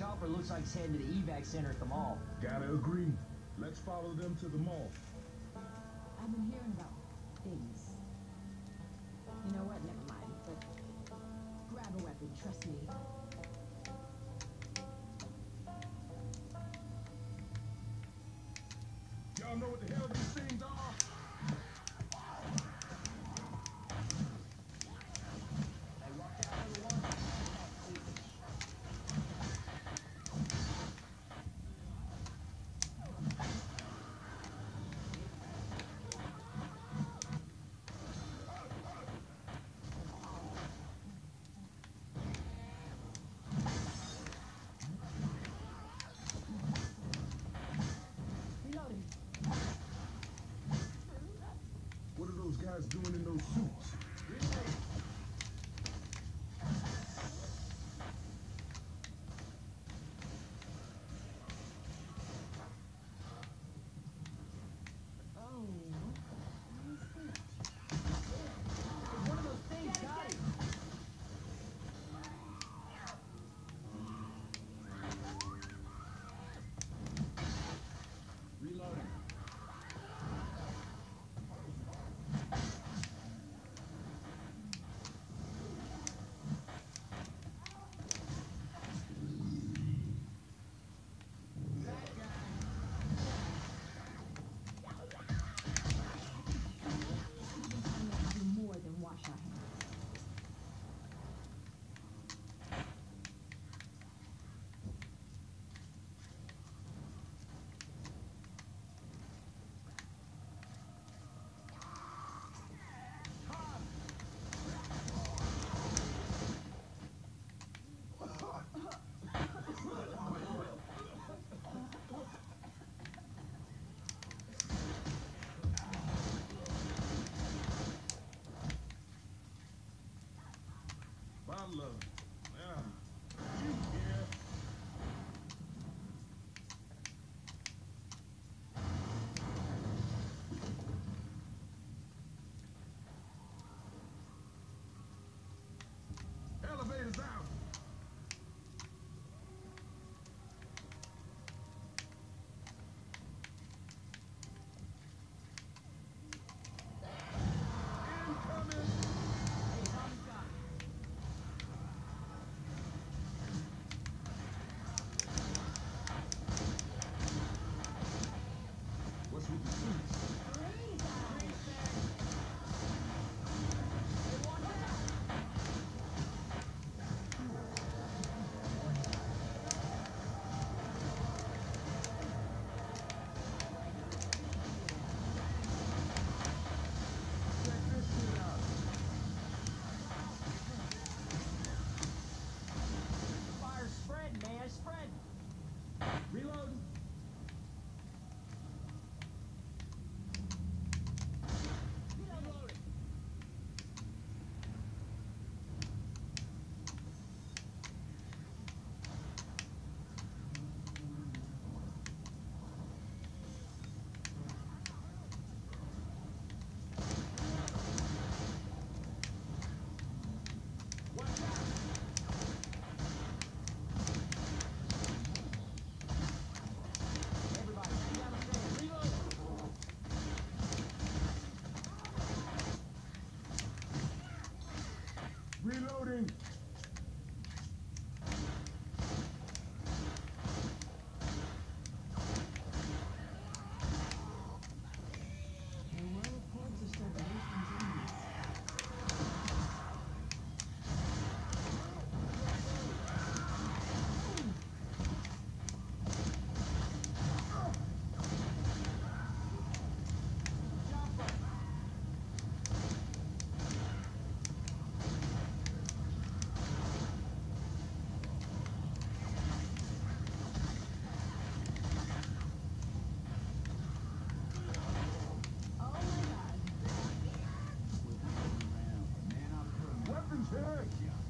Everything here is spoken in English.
chopper looks like it's heading to the evac center at the mall. Gotta agree. Let's follow them to the mall. I've been hearing about things. You know what? Never mind. But grab a weapon. Trust me. Y'all know what the hell source. Yeah.